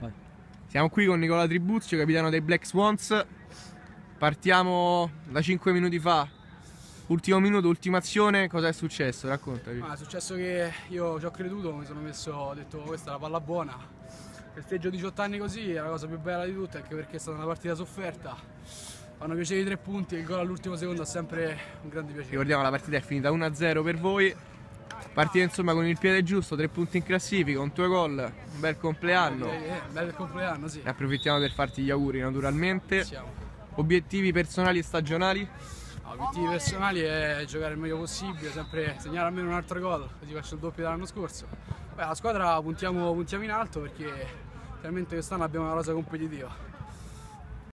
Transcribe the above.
Vai. Siamo qui con Nicola Tribuzio, capitano dei Black Swans. Partiamo da 5 minuti fa. Ultimo minuto, ultima azione, cosa è successo? Raccontaci. Ah, è successo che io ci ho creduto, mi sono messo, ho detto questa è la palla buona. Festeggio 18 anni così, è la cosa più bella di tutte, anche perché è stata una partita sofferta. Fanno piacere i tre punti, il gol all'ultimo secondo è sempre un grande piacere. Ricordiamo la partita è finita 1-0 per voi. Partita insomma con il piede giusto, tre punti in classifica, un tuo gol, un bel compleanno. Eh, eh, il compleanno, sì. Ne approfittiamo per farti gli auguri naturalmente. Siamo. Obiettivi personali e stagionali? Ah, Obiettivi personali è giocare il meglio possibile, sempre segnare almeno un altro gol, così faccio il doppio dell'anno scorso. Beh, la squadra puntiamo, puntiamo in alto perché chiaramente quest'anno abbiamo una rosa competitiva.